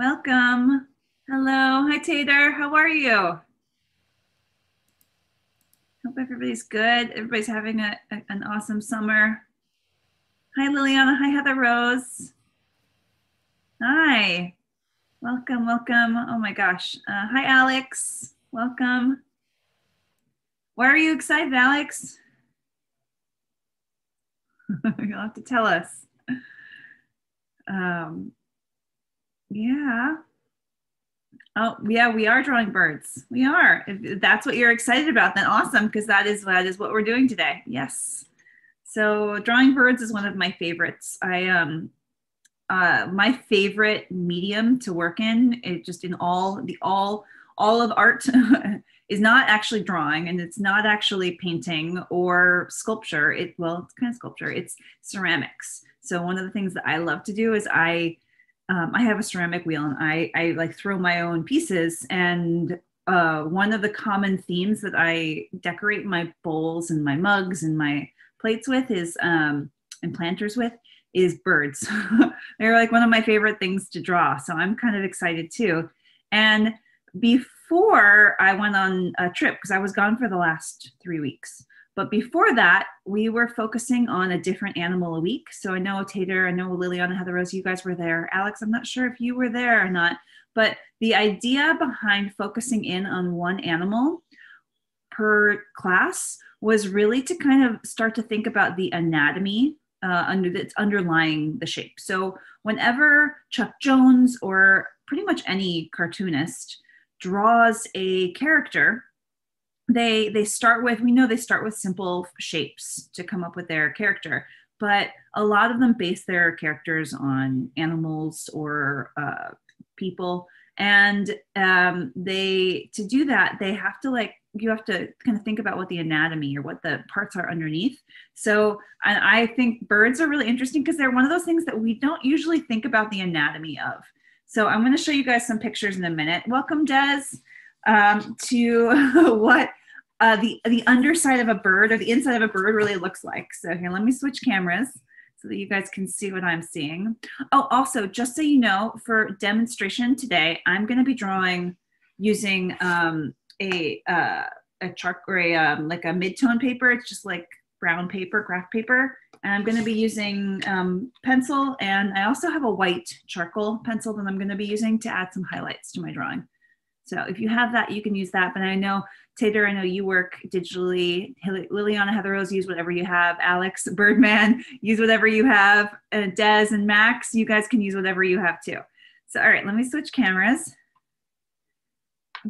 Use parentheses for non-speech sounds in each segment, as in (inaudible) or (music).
Welcome. Hello. Hi, Tater. How are you? Hope everybody's good. Everybody's having a, a- an awesome summer. Hi, Liliana. Hi, Heather Rose. Hi. Welcome, welcome. Oh my gosh. Uh, hi, Alex. Welcome. Why are you excited, Alex? (laughs) You'll have to tell us. Um, yeah. Oh, yeah, we are drawing birds. We are. If that's what you're excited about, then awesome, because that is that is what we're doing today. Yes. So drawing birds is one of my favorites. I um uh my favorite medium to work in, it just in all the all all of art (laughs) is not actually drawing and it's not actually painting or sculpture. It well, it's kind of sculpture. It's ceramics. So one of the things that I love to do is I um, I have a ceramic wheel and I, I like throw my own pieces. And uh, one of the common themes that I decorate my bowls and my mugs and my plates with is, um, and planters with, is birds. (laughs) They're like one of my favorite things to draw. So I'm kind of excited too. And before I went on a trip, because I was gone for the last three weeks, but before that, we were focusing on a different animal a week. So I know Tater, I know Liliana, Heather Rose, you guys were there. Alex, I'm not sure if you were there or not, but the idea behind focusing in on one animal per class was really to kind of start to think about the anatomy uh, under that's underlying the shape. So whenever Chuck Jones or pretty much any cartoonist draws a character they they start with we know they start with simple shapes to come up with their character but a lot of them base their characters on animals or uh, people. And um, they to do that they have to like you have to kind of think about what the anatomy or what the parts are underneath. So and i think birds are really interesting because they're one of those things that we don't usually think about the anatomy of. So i'm going to show you guys some pictures in a minute. Welcome des um, to (laughs) what uh, the the underside of a bird or the inside of a bird really looks like. So here, let me switch cameras so that you guys can see what I'm seeing. Oh, also, just so you know, for demonstration today, I'm going to be drawing using um, a uh, a chalk or a um, like a mid-tone paper. It's just like brown paper, graph paper. And I'm going to be using um, pencil, and I also have a white charcoal pencil that I'm going to be using to add some highlights to my drawing. So if you have that, you can use that. But I know Tater, I know you work digitally. Liliana, Heather Rose, use whatever you have. Alex, Birdman, (laughs) use whatever you have. And Des and Max, you guys can use whatever you have too. So, all right, let me switch cameras.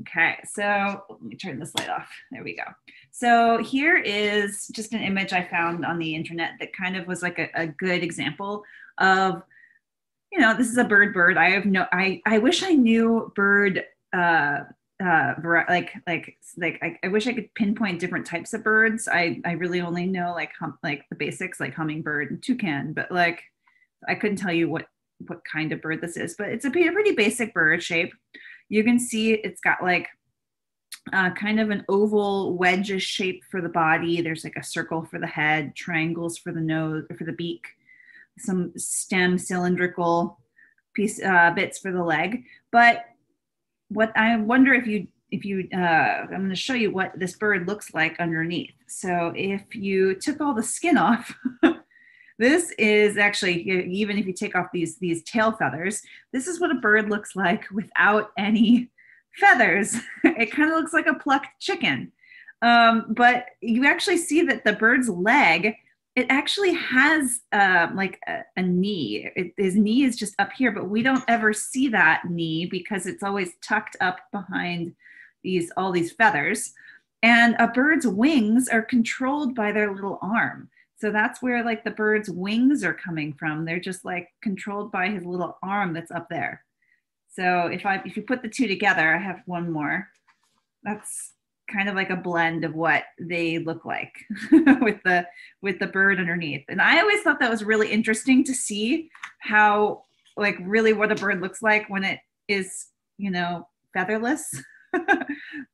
Okay, so let me turn this light off. There we go. So here is just an image I found on the internet that kind of was like a, a good example of, you know, this is a bird bird. I have no, I, I wish I knew bird uh, uh, like like like I, I, wish I could pinpoint different types of birds. I I really only know like hum, like the basics like hummingbird and toucan, but like I couldn't tell you what what kind of bird this is. But it's a pretty, pretty basic bird shape. You can see it's got like uh, kind of an oval wedge shape for the body. There's like a circle for the head, triangles for the nose for the beak, some stem cylindrical piece uh, bits for the leg, but what I wonder if you if you uh, I'm going to show you what this bird looks like underneath. So if you took all the skin off, (laughs) this is actually even if you take off these these tail feathers, this is what a bird looks like without any feathers. (laughs) it kind of looks like a plucked chicken. Um, but you actually see that the bird's leg it actually has uh, like a, a knee. It, his knee is just up here, but we don't ever see that knee because it's always tucked up behind these all these feathers. And a bird's wings are controlled by their little arm. So that's where like the bird's wings are coming from. They're just like controlled by his little arm that's up there. So if I if you put the two together, I have one more. That's kind of like a blend of what they look like (laughs) with the with the bird underneath. And i always thought that was really interesting to see how like really what a bird looks like when it is you know featherless. (laughs)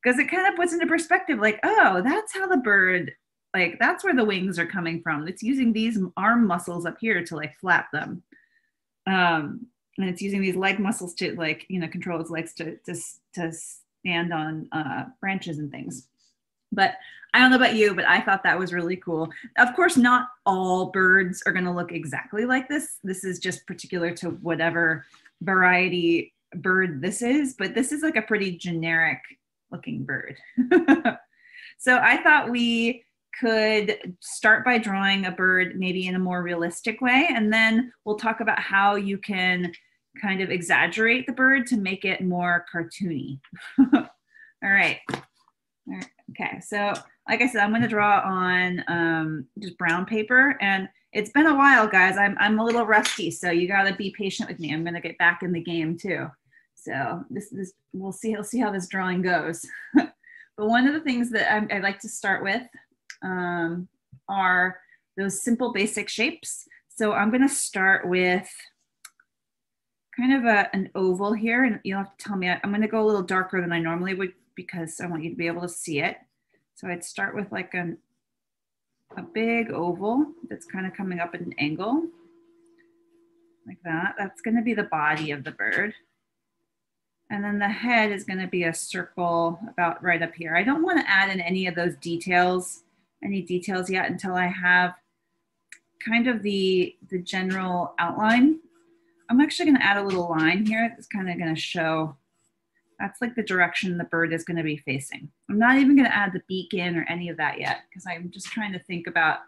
Because it kind of puts into perspective like oh that's how the bird like that's where the wings are coming from. It's using these arm muscles up here to like flap them. Um and it's using these leg muscles to like you know control its legs to to, to stand on uh, branches and things. But i don't know about you but i thought that was really cool. Of course not all birds are going to look exactly like this. This is just particular to whatever variety bird this is but this is like a pretty generic looking bird. (laughs) So i thought we could start by drawing a bird maybe in a more realistic way, and then we'll talk about how you can kind of exaggerate the bird to make it more cartoony. (laughs) All right. All right. Okay, so like I said, I'm going to draw on um, just brown paper, and it's been a while, guys. I'm I'm a little rusty, so you got to be patient with me. I'm going to get back in the game too. So this this we'll see we'll see how this drawing goes. (laughs) but one of the things that I, I like to start with um, are those simple basic shapes. So I'm going to start with kind of a, an oval here, and you'll have to tell me, I'm going to go a little darker than I normally would because I want you to be able to see it. So I'd start with like an, a big oval that's kind of coming up at an angle like that. That's going to be the body of the bird. And then the head is going to be a circle about right up here. I don't want to add in any of those details any details yet until I have kind of the, the general outline. I'm actually gonna add a little line here that's kind of gonna show, that's like the direction the bird is gonna be facing. I'm not even gonna add the beak in or any of that yet because I'm just trying to think about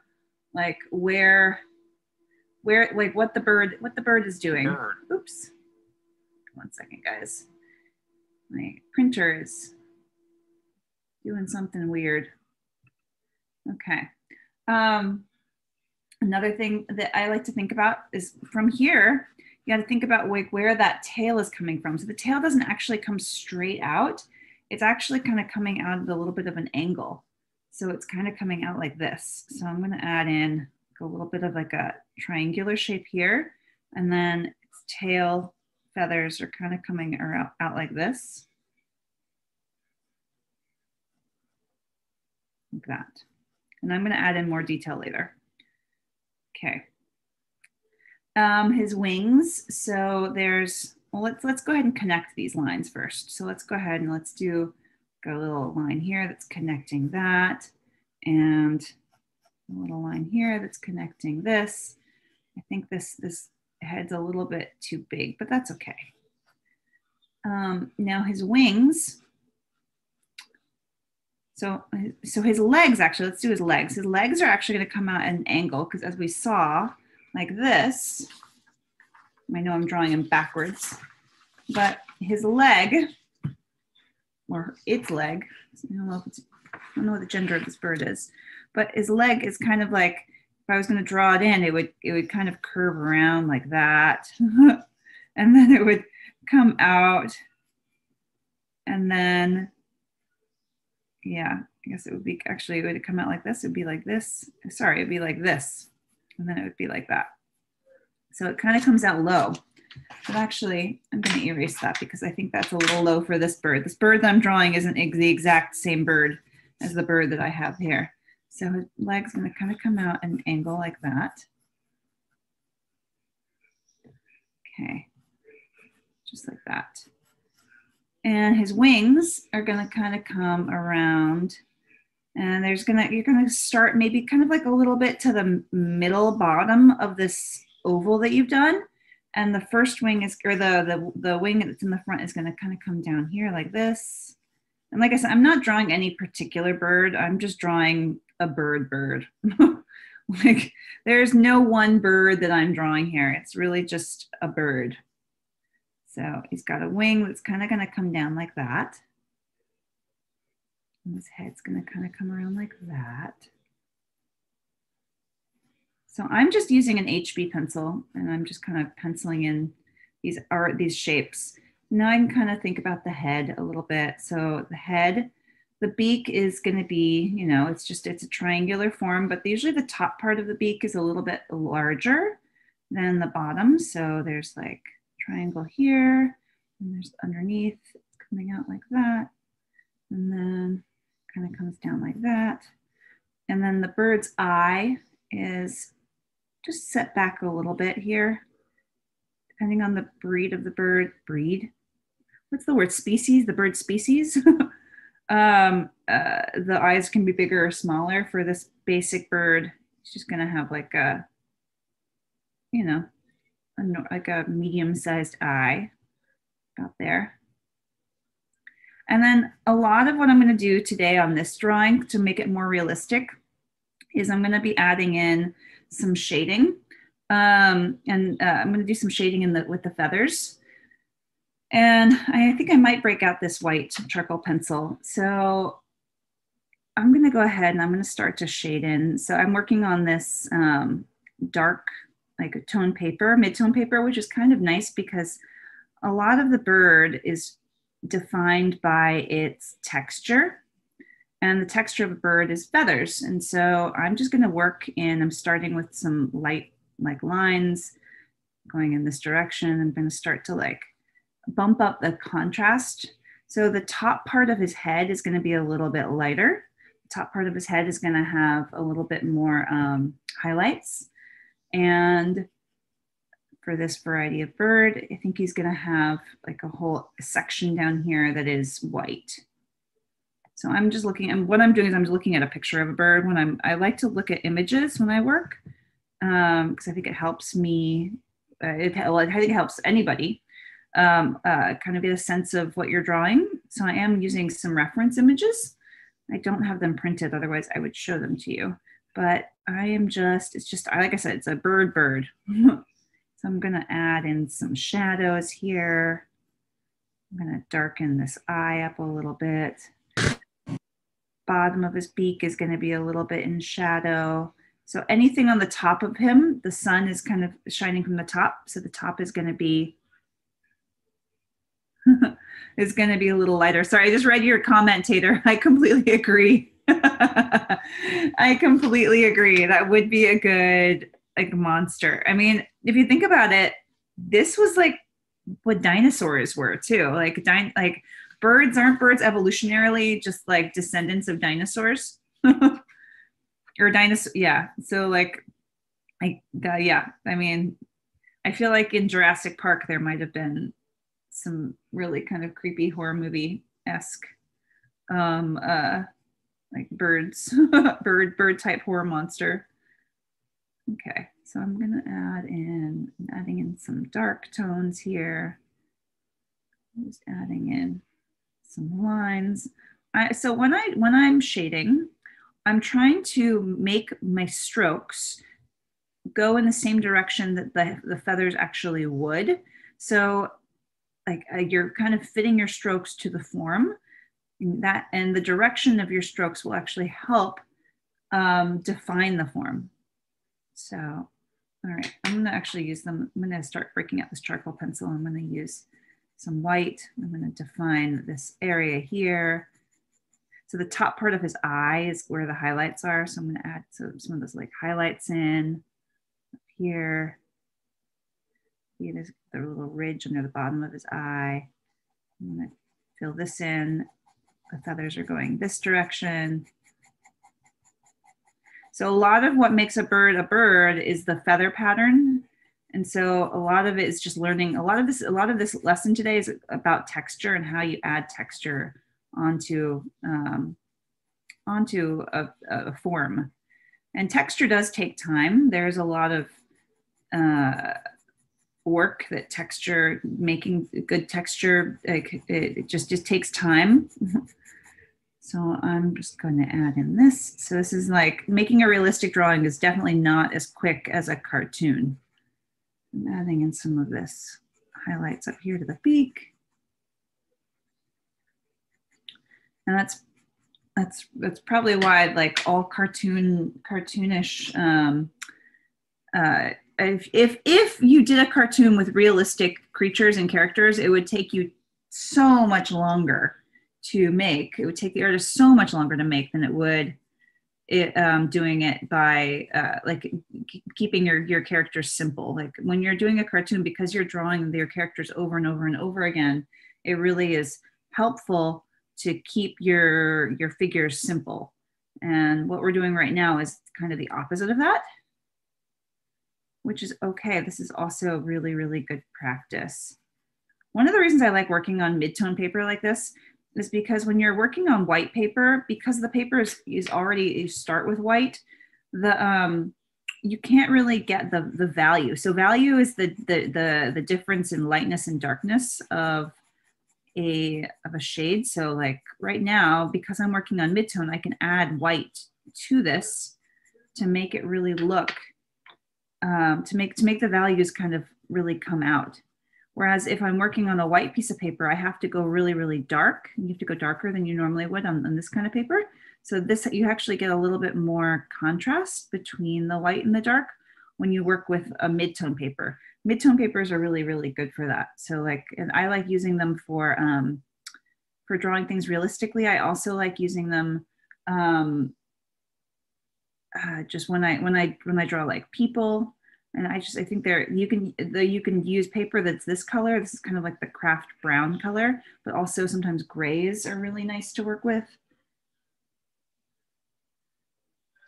like where, where, like what the bird, what the bird is doing. Bird. Oops. One second, guys. My printer is doing something weird. Okay. Um, another thing that I like to think about is from here, you got to think about like where that tail is coming from. So the tail doesn't actually come straight out. It's actually kind of coming out at a little bit of an angle. So it's kind of coming out like this. So I'm going to add in a little bit of like a triangular shape here. And then its tail feathers are kind of coming out, out like this. Like that. And I'm gonna add in more detail later. Okay. Um, his wings, so there's, well, let's, let's go ahead and connect these lines first. So let's go ahead and let's do a little line here that's connecting that and a little line here that's connecting this. I think this, this head's a little bit too big, but that's okay. Um, now his wings, so, so his legs actually, let's do his legs. His legs are actually gonna come out at an angle because as we saw, like this, I know I'm drawing him backwards, but his leg, or its leg, I don't know if it's, I don't know what the gender of this bird is, but his leg is kind of like, if I was gonna draw it in, it would, it would kind of curve around like that. (laughs) and then it would come out and then yeah, I guess it would be actually, it would come out like this. It would be like this. Sorry, it'd be like this. And then it would be like that. So it kind of comes out low. But actually, I'm going to erase that because I think that's a little low for this bird. This bird that I'm drawing isn't the exact same bird as the bird that I have here. So his leg's going to kind of come out at an angle like that. Okay, just like that. And his wings are gonna kind of come around and there's gonna, you're gonna start maybe kind of like a little bit to the middle bottom of this oval that you've done. And the first wing is, or the, the, the wing that's in the front is gonna kind of come down here like this. And like I said, I'm not drawing any particular bird. I'm just drawing a bird bird. (laughs) like there's no one bird that I'm drawing here. It's really just a bird. So he's got a wing that's kind of to come down like that. And his head's going to kind of come around like that. So I'm just using an HB pencil and I'm just kind of penciling in these are these shapes. Now I can kind of think about the head a little bit. So the head, the beak is going to be, you know, it's just, it's a triangular form, but usually the top part of the beak is a little bit larger than the bottom. So there's like triangle here, and there's underneath, coming out like that, and then kind of comes down like that. And then the bird's eye is just set back a little bit here. depending on the breed of the bird, breed, what's the word, species, the bird species. (laughs) um, uh, the eyes can be bigger or smaller for this basic bird. It's just gonna have like a, you know, a, like a medium-sized eye out there. And then a lot of what I'm gonna do today on this drawing to make it more realistic is I'm gonna be adding in some shading. Um, and uh, I'm gonna do some shading in the with the feathers. And I think I might break out this white charcoal pencil. So I'm gonna go ahead and I'm gonna start to shade in. So I'm working on this um, dark, like a tone paper, mid-tone paper, which is kind of nice because a lot of the bird is defined by its texture. And the texture of a bird is feathers. And so I'm just gonna work in, I'm starting with some light like lines going in this direction. I'm gonna start to like bump up the contrast. So the top part of his head is gonna be a little bit lighter. The top part of his head is gonna have a little bit more um, highlights. And for this variety of bird, I think he's gonna have like a whole section down here that is white. So I'm just looking, and what I'm doing is I'm looking at a picture of a bird when I'm, I like to look at images when I work, because um, I think it helps me, uh, it, well, I think it helps anybody um, uh, kind of get a sense of what you're drawing. So I am using some reference images. I don't have them printed, otherwise I would show them to you. But I am just, it's just, like I said, it's a bird bird. (laughs) so I'm gonna add in some shadows here. I'm gonna darken this eye up a little bit. Bottom of his beak is gonna be a little bit in shadow. So anything on the top of him, the sun is kind of shining from the top. So the top is gonna be (laughs) is going to be a little lighter. Sorry, I just read your commentator. (laughs) I completely agree. (laughs) I completely agree. That would be a good like monster. I mean, if you think about it, this was like what dinosaurs were too. Like like birds aren't birds evolutionarily just like descendants of dinosaurs (laughs) or dinosaur yeah. So like like uh, yeah, I mean, I feel like in Jurassic Park there might have been some really kind of creepy horror movie esque um, uh, like birds, (laughs) bird, bird type horror monster. Okay, so I'm gonna add in, I'm adding in some dark tones here. Just adding in some lines. I, so when I when I'm shading, I'm trying to make my strokes go in the same direction that the, the feathers actually would. So like uh, you're kind of fitting your strokes to the form and that and the direction of your strokes will actually help um, define the form. So, all right, I'm gonna actually use them. I'm gonna start breaking out this charcoal pencil. I'm gonna use some white. I'm gonna define this area here. So the top part of his eye is where the highlights are. So I'm gonna add some, some of those like highlights in up here. See this the little ridge under the bottom of his eye. I'm gonna fill this in. The feathers are going this direction. So a lot of what makes a bird a bird is the feather pattern. And so a lot of it is just learning, a lot of this, a lot of this lesson today is about texture and how you add texture onto, um, onto a, a form. And texture does take time. There's a lot of uh, work that texture making good texture like it just just takes time (laughs) so i'm just going to add in this. So this is like making a realistic drawing is definitely not as quick as a cartoon. I'm adding in some of this highlights up here to the beak. And that's that's that's probably why like all cartoon cartoonish um uh if, if if you did a cartoon with realistic creatures and characters, it would take you so much longer to make. It would take the artist so much longer to make than it would it, um, doing it by uh, like keeping your your characters simple. Like when you're doing a cartoon, because you're drawing your characters over and over and over again, it really is helpful to keep your your figures simple. And what we're doing right now is kind of the opposite of that which is okay. This is also really, really good practice. One of the reasons I like working on mid-tone paper like this is because when you're working on white paper, because the paper is, is already, you start with white, the, um, you can't really get the, the value. So value is the, the, the, the difference in lightness and darkness of a, of a shade. So like right now, because I'm working on midtone, I can add white to this to make it really look, um, to make, to make the values kind of really come out. Whereas if I'm working on a white piece of paper, I have to go really, really dark. You have to go darker than you normally would on, on this kind of paper. So this, you actually get a little bit more contrast between the light and the dark when you work with a mid-tone paper. Mid-tone papers are really, really good for that. So like, and I like using them for, um, for drawing things realistically. I also like using them um, uh, just when I, when I, when I draw like people, and I just I think there you can the, you can use paper that's this color. This is kind of like the craft brown color, but also sometimes grays are really nice to work with.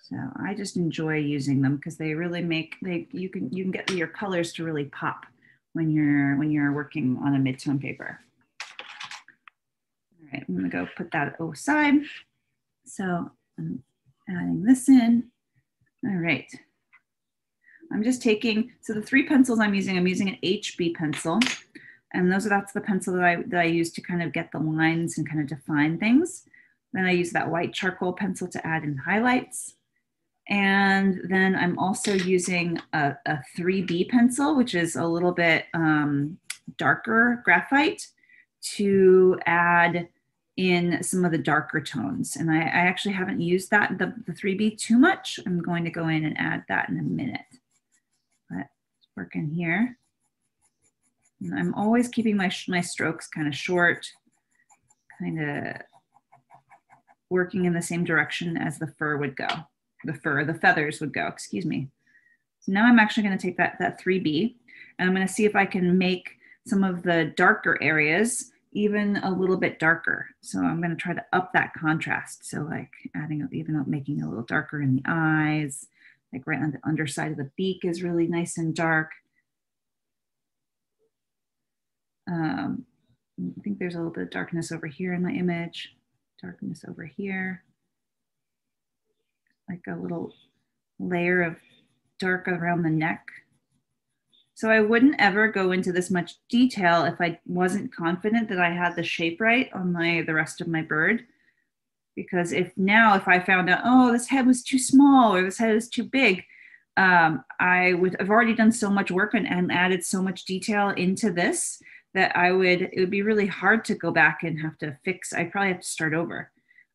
So I just enjoy using them because they really make they you can you can get your colors to really pop when you're when you're working on a mid-tone paper. All right, I'm gonna go put that aside. So I'm adding this in. All right. I'm just taking, so the three pencils I'm using, I'm using an HB pencil. And those are, that's the pencil that I, that I use to kind of get the lines and kind of define things. Then I use that white charcoal pencil to add in highlights. And then I'm also using a, a 3B pencil, which is a little bit um, darker graphite to add in some of the darker tones. And I, I actually haven't used that, the, the 3B too much. I'm going to go in and add that in a minute working here. And I'm always keeping my, my strokes kind of short, kind of working in the same direction as the fur would go, the fur, the feathers would go, excuse me. So now I'm actually gonna take that, that 3B and I'm gonna see if I can make some of the darker areas even a little bit darker. So I'm gonna try to up that contrast. So like adding, even up, making it a little darker in the eyes, like right on the underside of the beak is really nice and dark. Um, I think there's a little bit of darkness over here in my image, darkness over here. Like a little layer of dark around the neck. So I wouldn't ever go into this much detail if I wasn't confident that I had the shape right on my the rest of my bird because if now if I found out, oh, this head was too small or this head is too big, um, I would have already done so much work and, and added so much detail into this that I would, it would be really hard to go back and have to fix, I'd probably have to start over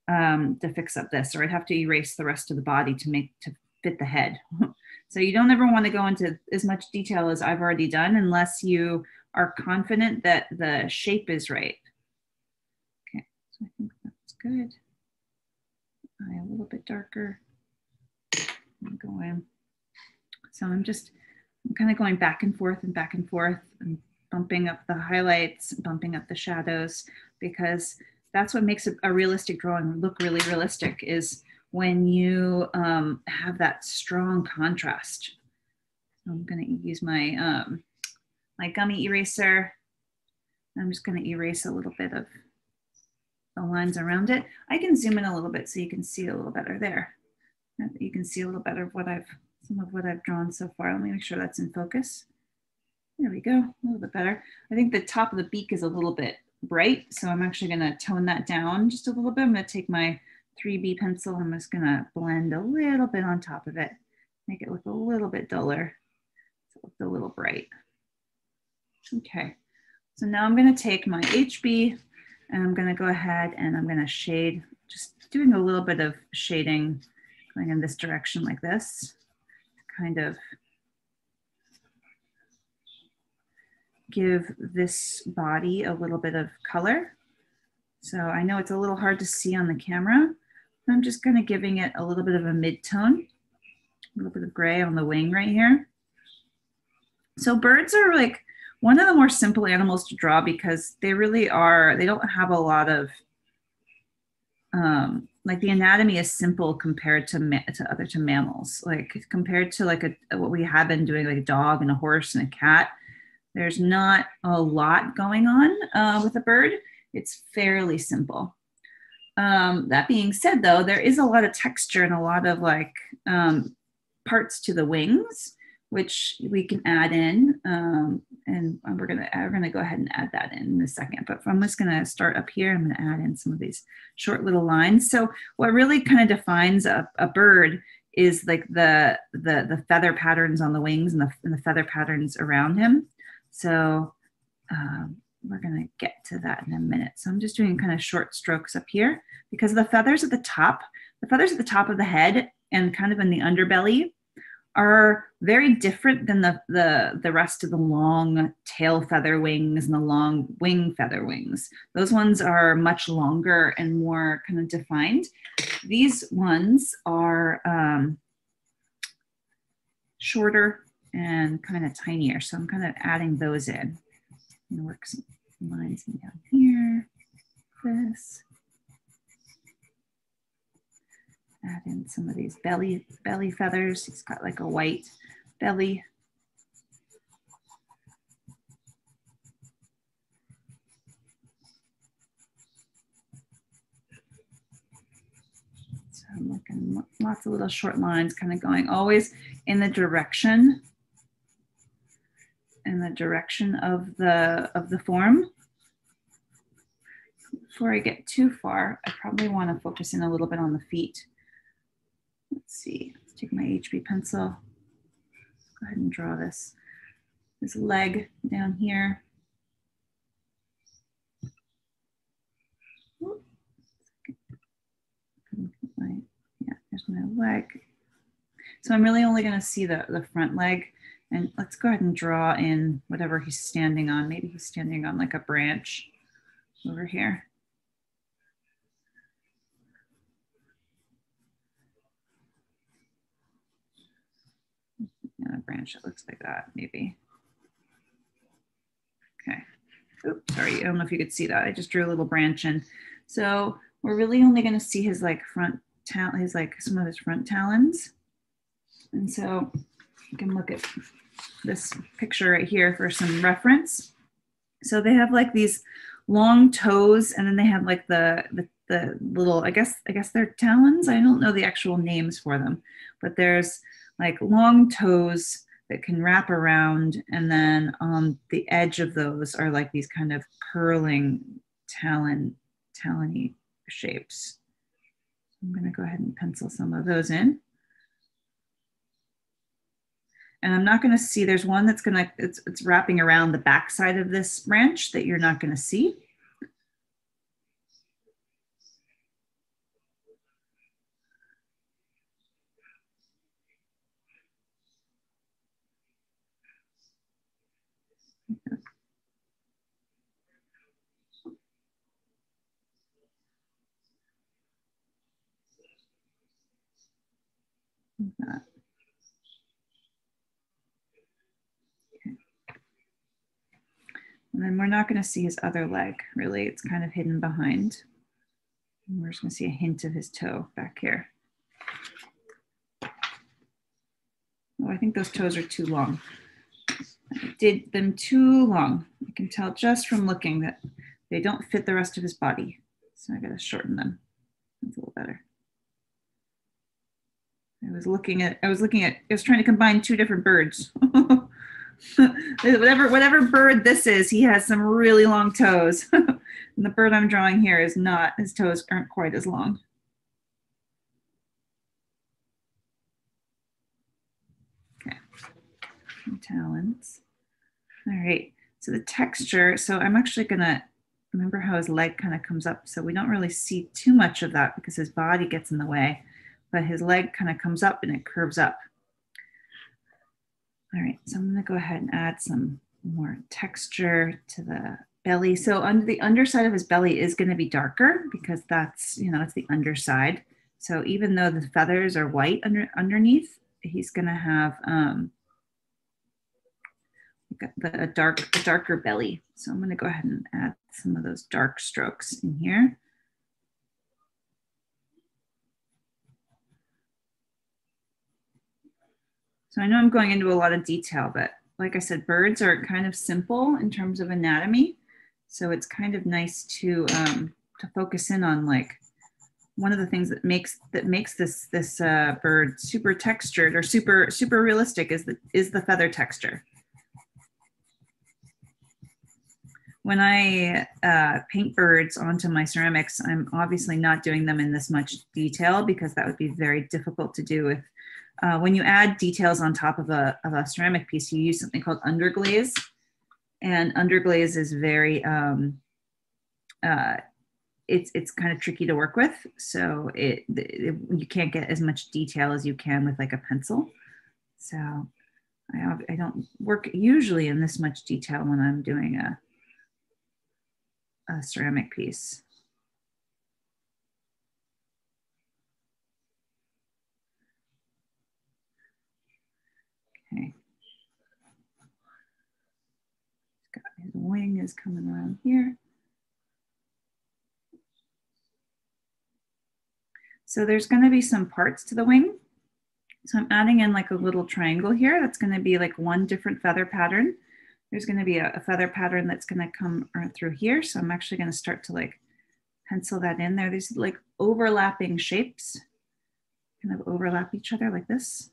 um, to fix up this, or I'd have to erase the rest of the body to make, to fit the head. (laughs) so you don't ever want to go into as much detail as I've already done unless you are confident that the shape is right. Okay, so I think that's good a little bit darker. I'm going. So I'm just I'm kind of going back and forth and back and forth and bumping up the highlights, bumping up the shadows, because that's what makes a, a realistic drawing look really realistic is when you um, have that strong contrast. So I'm going to use my, um, my gummy eraser. I'm just going to erase a little bit of the lines around it. I can zoom in a little bit so you can see a little better there. You can see a little better of what I've, some of what I've drawn so far. Let me make sure that's in focus. There we go, a little bit better. I think the top of the beak is a little bit bright, so I'm actually gonna tone that down just a little bit. I'm gonna take my 3B pencil, I'm just gonna blend a little bit on top of it, make it look a little bit duller. So it looks a little bright. Okay, so now I'm gonna take my HB and I'm gonna go ahead and I'm gonna shade, just doing a little bit of shading going in this direction like this, kind of give this body a little bit of color. So I know it's a little hard to see on the camera. I'm just kind of giving it a little bit of a mid-tone, a little bit of gray on the wing right here. So birds are like one of the more simple animals to draw because they really are, they don't have a lot of, um, like the anatomy is simple compared to ma- to other to mammals. Like compared to like a what we have been doing, like a dog and a horse and a cat. There's not a lot going on uh, with a bird. It's fairly simple. Um, that being said, though, there is a lot of texture and a lot of like um, parts to the wings, which we can add in. Um, and we're gonna we're gonna go ahead and add that in, in a second. But I'm just gonna start up here. I'm gonna add in some of these short little lines. So what really kind of defines a, a bird is like the the the feather patterns on the wings and the, and the feather patterns around him. So um, we're to get to that in a minute. So I'm just doing kind of short strokes up here because the feathers at the top, the feathers at the top of the head and kind of in the underbelly are very different than the, the, the rest of the long tail feather wings and the long wing feather wings. Those ones are much longer and more kind of defined. These ones are um, shorter and kind of tinier. So I'm kind of adding those in and work some lines down here. This. Add in some of these belly belly feathers. He's got like a white belly. So I'm looking lots of little short lines kind of going always in the direction in the direction of the of the form. Before I get too far, I probably want to focus in a little bit on the feet. Let's see, let's take my HB pencil. Go ahead and draw this, this leg down here. yeah, there's my leg. So I'm really only going to see the, the front leg and let's go ahead and draw in whatever he's standing on. Maybe he's standing on like a branch over here. Yeah, a branch that looks like that, maybe. Okay. Oops, sorry, I don't know if you could see that. I just drew a little branch in. So we're really only going to see his like front talon, his like some of his front talons. And so you can look at this picture right here for some reference. So they have like these long toes and then they have like the, the, the little, I guess, I guess they're talons. I don't know the actual names for them, but there's like long toes that can wrap around and then on the edge of those are like these kind of curling talon, talony shapes. I'm gonna go ahead and pencil some of those in and I'm not going to see, there's one that's going to, it's, it's wrapping around the backside of this branch that you're not going to see. That. And then we're not going to see his other leg, really. It's kind of hidden behind. And we're just going to see a hint of his toe back here. Oh, I think those toes are too long. I did them too long. I can tell just from looking that they don't fit the rest of his body. So I got to shorten them. That's a little better. I was looking at, I was looking at, I was trying to combine two different birds. (laughs) (laughs) whatever whatever bird this is, he has some really long toes. (laughs) and the bird I'm drawing here is not, his toes aren't quite as long. Okay, talons. All right, so the texture, so I'm actually gonna, remember how his leg kind of comes up, so we don't really see too much of that because his body gets in the way, but his leg kind of comes up and it curves up. All right, so I'm gonna go ahead and add some more texture to the belly. So under the underside of his belly is gonna be darker because that's, you know, it's the underside. So even though the feathers are white under, underneath, he's gonna have um, a dark, a darker belly. So I'm gonna go ahead and add some of those dark strokes in here. So I know I'm going into a lot of detail, but like I said, birds are kind of simple in terms of anatomy. So it's kind of nice to um, to focus in on like one of the things that makes that makes this this uh, bird super textured or super super realistic is the is the feather texture. When I uh, paint birds onto my ceramics, I'm obviously not doing them in this much detail because that would be very difficult to do with uh, when you add details on top of a, of a ceramic piece, you use something called underglaze. And underglaze is very, um, uh, it's, it's kind of tricky to work with. So it, it, you can't get as much detail as you can with like a pencil. So I, I don't work usually in this much detail when I'm doing a, a ceramic piece. Okay. His wing is coming around here. So there's going to be some parts to the wing. So I'm adding in like a little triangle here. That's going to be like one different feather pattern. There's going to be a, a feather pattern that's going to come er, through here. So I'm actually going to start to like pencil that in there. There's like overlapping shapes kind of overlap each other like this.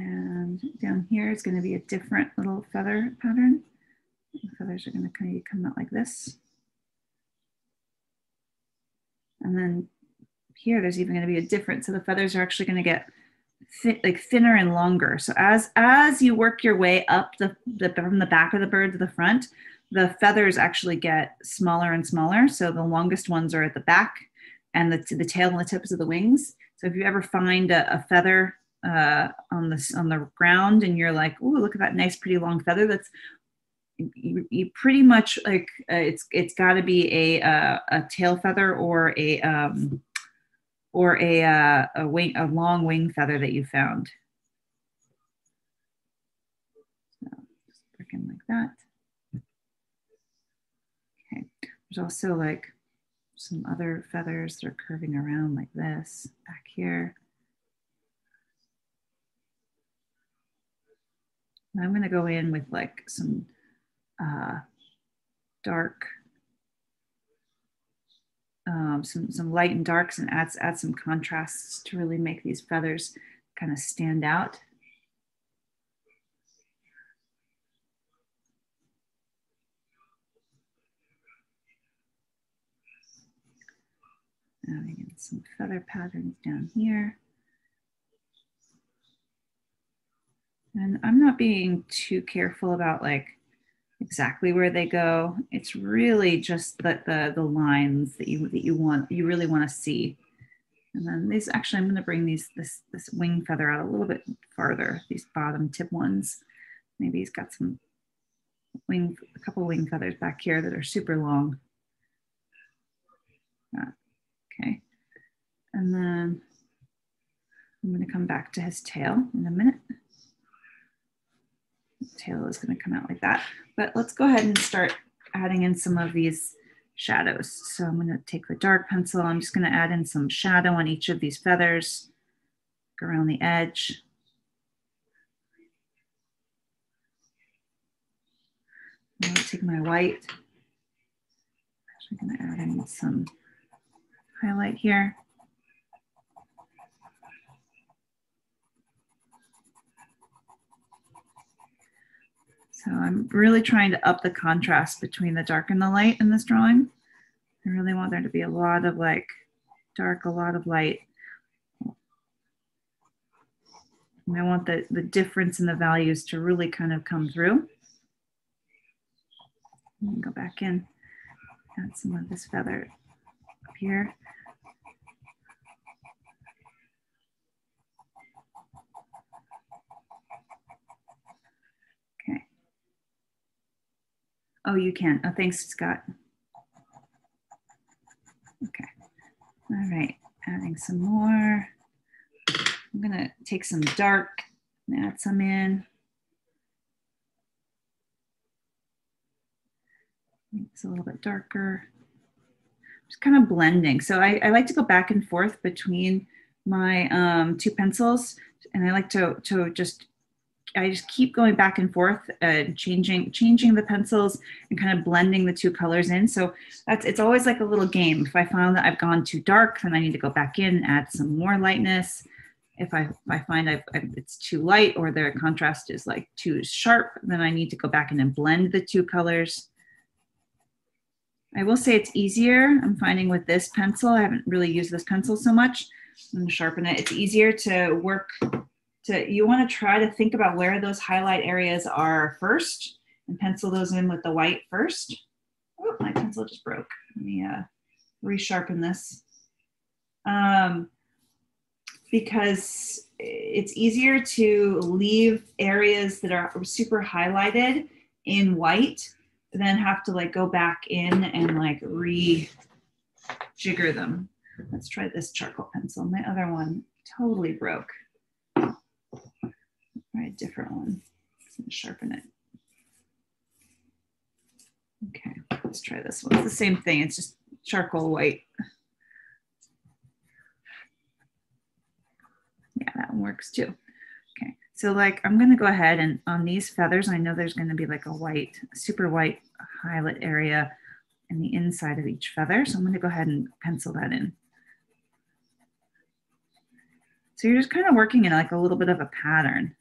And down here is going to be a different little feather pattern. The feathers are going to kind of come out like this. And then here, there's even going to be a different. So the feathers are actually going to get like thinner and longer. So as as you work your way up the, the from the back of the bird to the front, the feathers actually get smaller and smaller. So the longest ones are at the back, and the the tail and the tips of the wings. So if you ever find a, a feather uh, on the on the ground and you're like, oh, look at that nice, pretty long feather. That's you, you pretty much like uh, it's it's got to be a, uh, a tail feather or a um, or a uh, a wing a long wing feather that you found. So just like that. Okay. There's also like some other feathers that are curving around like this back here. I'm going to go in with like some uh, dark, um, some, some light and darks and add, add some contrasts to really make these feathers kind of stand out. Adding in some feather patterns down here. And I'm not being too careful about like exactly where they go. It's really just the, the, the lines that you, that you want, you really want to see. And then these, actually, I'm going to bring these, this, this wing feather out a little bit farther, these bottom tip ones. Maybe he's got some wing, a couple wing feathers back here that are super long. Ah, okay. And then I'm going to come back to his tail in a minute tail is going to come out like that. But let's go ahead and start adding in some of these shadows. So I'm going to take the dark pencil. I'm just going to add in some shadow on each of these feathers around the edge. I'm to take my white. I'm going to add in some highlight here. So I'm really trying to up the contrast between the dark and the light in this drawing. I really want there to be a lot of like dark, a lot of light. And I want the, the difference in the values to really kind of come through. Go back in, add some of this feather up here. Oh, you can. Oh, thanks, Scott. Okay. All right, adding some more. I'm gonna take some dark and add some in. It's a little bit darker. Just kind of blending. So I, I like to go back and forth between my um, two pencils and I like to, to just I just keep going back and forth, uh, changing changing the pencils and kind of blending the two colors in. So that's it's always like a little game. If I found that I've gone too dark, then I need to go back in, and add some more lightness. If I, if I find I've, it's too light or the contrast is like too sharp, then I need to go back in and blend the two colors. I will say it's easier. I'm finding with this pencil, I haven't really used this pencil so much. I'm gonna sharpen it. It's easier to work to, you wanna try to think about where those highlight areas are first and pencil those in with the white first. Oh, my pencil just broke. Let me uh, resharpen this. Um, because it's easier to leave areas that are super highlighted in white than have to like go back in and like re jigger them. Let's try this charcoal pencil. My other one totally broke. A different one. sharpen it. Okay, let's try this one. It's the same thing. It's just charcoal white. Yeah, that one works too. Okay, so like I'm gonna go ahead and on these feathers, I know there's gonna be like a white, super white highlight area in the inside of each feather. So I'm gonna go ahead and pencil that in. So you're just kind of working in like a little bit of a pattern.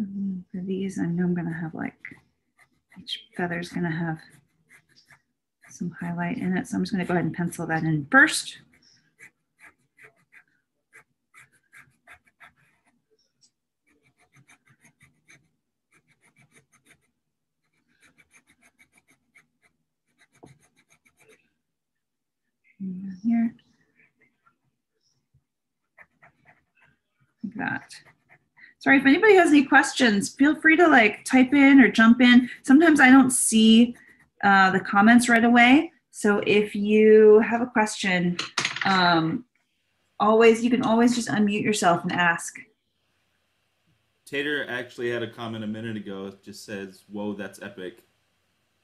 Mm-hmm. for these, I know I'm gonna have like, each feather's gonna have some highlight in it. So I'm just gonna go ahead and pencil that in first. here. Like that. Sorry, if anybody has any questions, feel free to like type in or jump in. Sometimes I don't see uh, the comments right away. So if you have a question, um, always, you can always just unmute yourself and ask. Tater actually had a comment a minute ago. It just says, whoa, that's epic.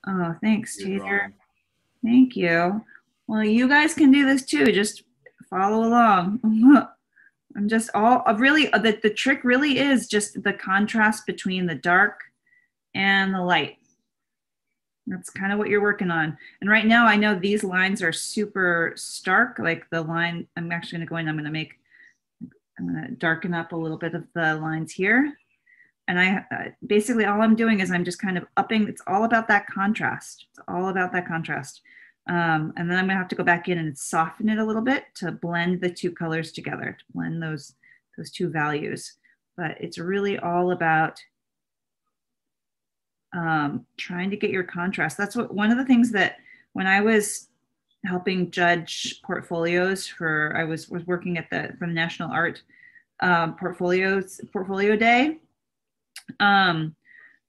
Oh, thanks, You're Tater. Wrong. Thank you. Well, you guys can do this too. Just follow along. (laughs) I'm just all uh, really uh, the, the trick really is just the contrast between the dark and the light. That's kind of what you're working on. And right now I know these lines are super stark, like the line, I'm actually gonna go in, I'm gonna make, I'm gonna darken up a little bit of the lines here. And I uh, basically all I'm doing is I'm just kind of upping, it's all about that contrast. It's all about that contrast. Um, and then I'm gonna have to go back in and soften it a little bit to blend the two colors together, to blend those, those two values. But it's really all about um, trying to get your contrast. That's what one of the things that when I was helping judge portfolios for, I was, was working at the, the National Art um, Portfolios, Portfolio Day. Um,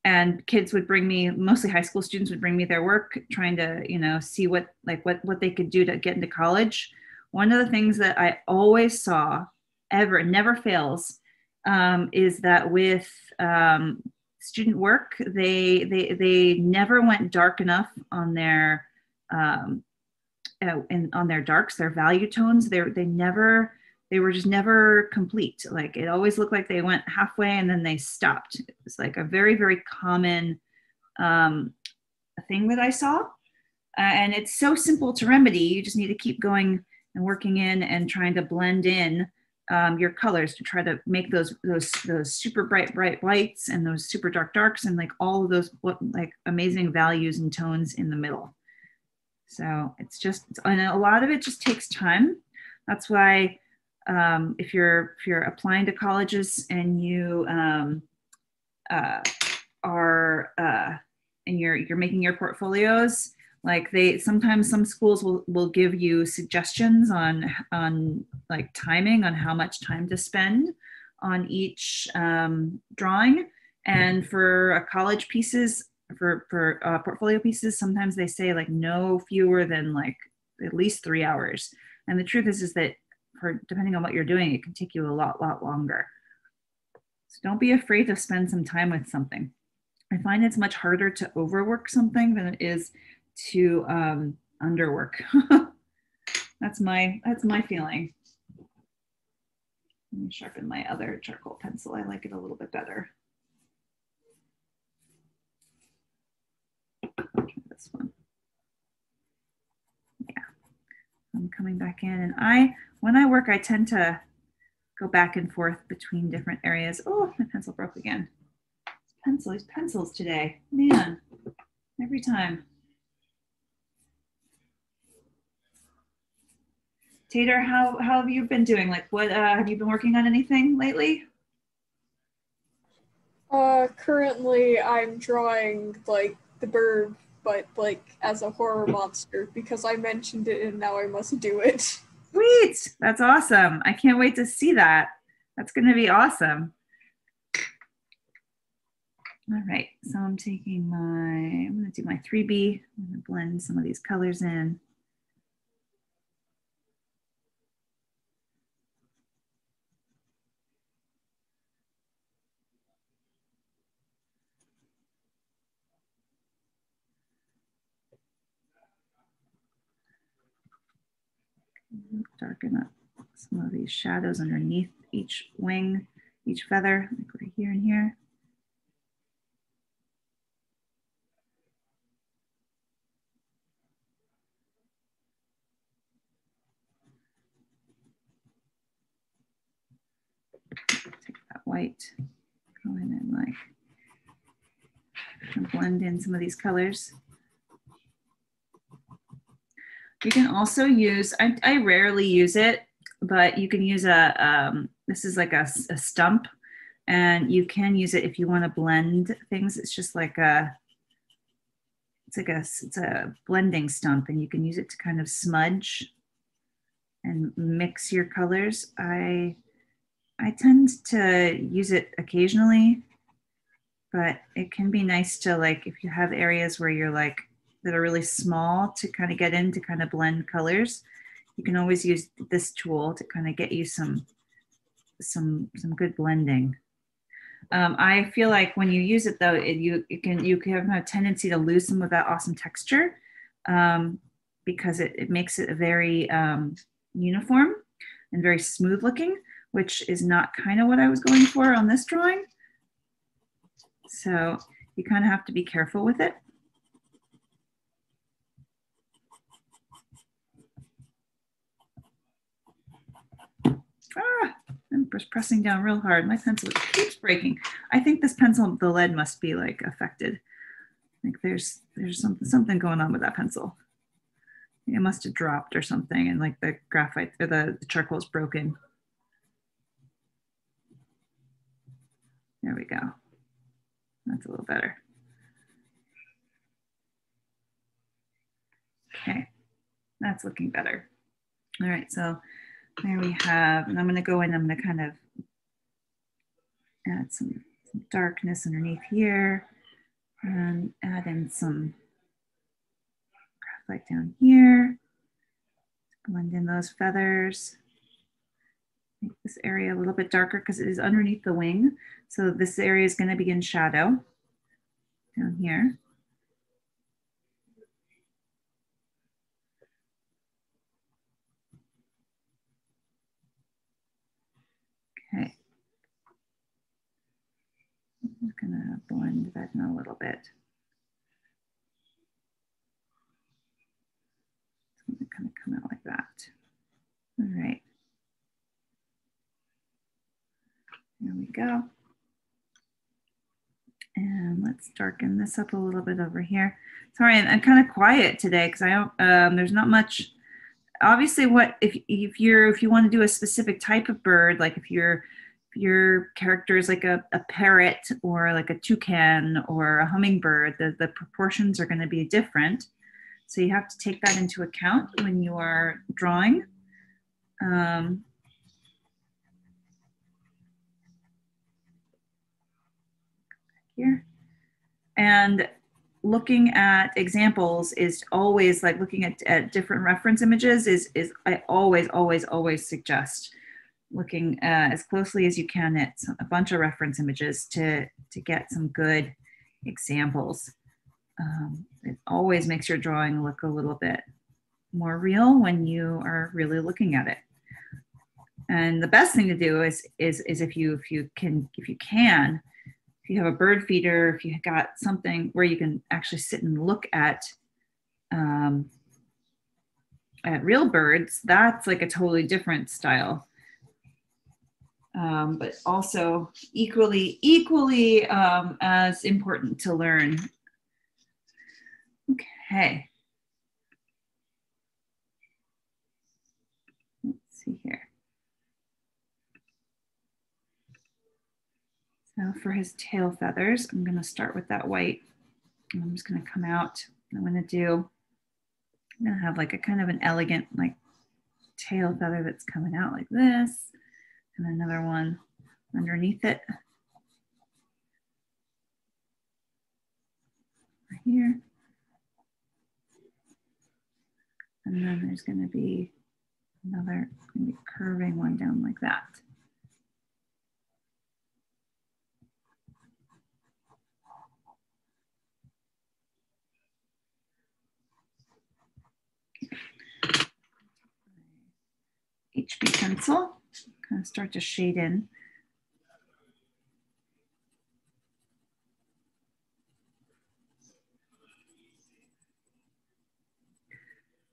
and kids would bring me mostly high school students would bring me their work trying to you know see what like what what they could do to get into college. One of the things that i always saw ever never fails um, is that with um, student work they they they never went dark enough on their um, uh, in, on their darks their value tones. They they never they were just never complete. Like it always looked like they went halfway and then they stopped. It was like a very, very common um, thing that I saw. Uh, and it's so simple to remedy. You just need to keep going and working in and trying to blend in um, your colors to try to make those those those super bright bright whites and those super dark darks and like all of those what like amazing values and tones in the middle. So it's just and a lot of it just takes time. That's why um, if you're if you're applying to colleges and you um, uh, are uh, and you're you're making your portfolios like they sometimes some schools will, will give you suggestions on on like timing on how much time to spend on each um, drawing. And for a college pieces for for uh, portfolio pieces sometimes they say like no fewer than like at least three hours. And the truth is is that for depending on what you're doing, it can take you a lot, lot longer. So don't be afraid to spend some time with something. I find it's much harder to overwork something than it is to um, underwork. (laughs) that's my that's my feeling. Let me sharpen my other charcoal pencil. I like it a little bit better. This one. Yeah, I'm coming back in and I, when I work, I tend to go back and forth between different areas. Oh, my pencil broke again. Pencil, these pencils today, man, every time. Tater, how, how have you been doing? Like what, uh, have you been working on anything lately? Uh, currently I'm drawing like the bird, but like as a horror monster because I mentioned it and now I must do it. (laughs) Sweet, that's awesome. I can't wait to see that. That's gonna be awesome. All right, so I'm taking my, I'm gonna do my 3B. I'm gonna blend some of these colors in. darken up some of these shadows underneath each wing, each feather, like right here and here. Take that white, go in and like blend in some of these colors. You can also use, I, I rarely use it, but you can use a, um, this is like a, a stump and you can use it if you want to blend things. It's just like a, it's like a, it's a blending stump and you can use it to kind of smudge and mix your colors. I, I tend to use it occasionally, but it can be nice to like, if you have areas where you're like, that are really small to kind of get in to kind of blend colors. You can always use this tool to kind of get you some, some, some good blending. Um, I feel like when you use it though, it, you, can you can have a tendency to lose some of that awesome texture um, because it, it makes it very um, uniform and very smooth looking, which is not kind of what I was going for on this drawing. So you kind of have to be careful with it. Ah, I'm pressing down real hard. My pencil keeps breaking. I think this pencil, the lead must be like affected. Like there's there's something something going on with that pencil. It must have dropped or something, and like the graphite or the, the charcoal is broken. There we go. That's a little better. Okay, that's looking better. All right, so there we have, and I'm going to go in, I'm going to kind of add some, some darkness underneath here and add in some graphite down here. Blend in those feathers. Make this area a little bit darker because it is underneath the wing. So this area is going to be in shadow down here. Gonna blend that in a little bit. It's gonna kind of come out like that. All right. There we go. And let's darken this up a little bit over here. Sorry, I'm, I'm kind of quiet today because I don't, um, there's not much, obviously what, if, if you're, if you want to do a specific type of bird, like if you're your character is like a, a parrot or like a toucan or a hummingbird, the, the proportions are going to be different. So you have to take that into account when you are drawing. Um, here. And looking at examples is always like looking at, at different reference images is is I always always always suggest looking uh, as closely as you can at some, a bunch of reference images to to get some good examples. Um, it always makes your drawing look a little bit more real when you are really looking at it. And the best thing to do is is is if you if you can if you can if you have a bird feeder if you got something where you can actually sit and look at um, at real birds that's like a totally different style um, but also equally equally um, as important to learn. Okay. Let's see here. So for his tail feathers, I'm going to start with that white. I'm just going to come out. I'm going to do, I'm going to have like a kind of an elegant like tail feather that's coming out like this and another one underneath it. Right here. And then there's going to be another curving one down like that. HB pencil start to shade in.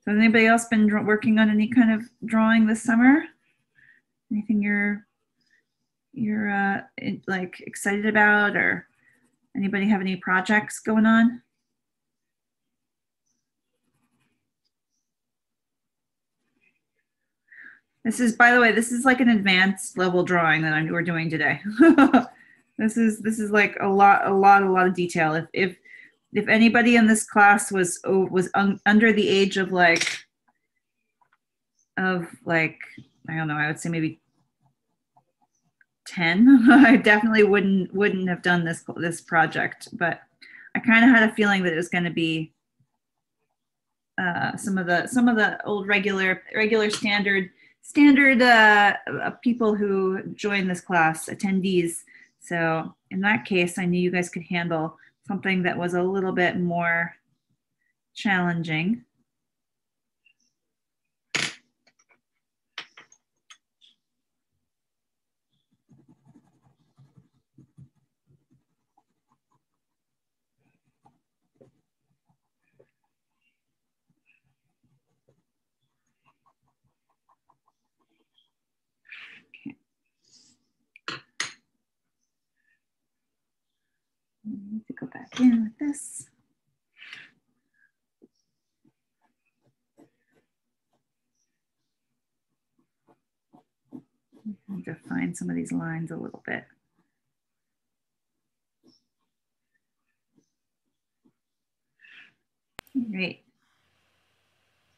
So has anybody else been working on any kind of drawing this summer? Anything you're you're uh, like excited about, or anybody have any projects going on? This is, by the way, this is like an advanced level drawing that I'm, we're doing today. (laughs) this is this is like a lot, a lot, a lot of detail. If if if anybody in this class was was un, under the age of like of like I don't know, I would say maybe 10 (laughs) i definitely wouldn't wouldn't have done this this project but i kind of had a feeling that it was going to be uh, some of the some of the old regular regular standard standard uh, uh, people who join this class, attendees. So in that case, I knew you guys could handle something that was a little bit more challenging. I need to go back in with this. I have to find some of these lines a little bit. Great.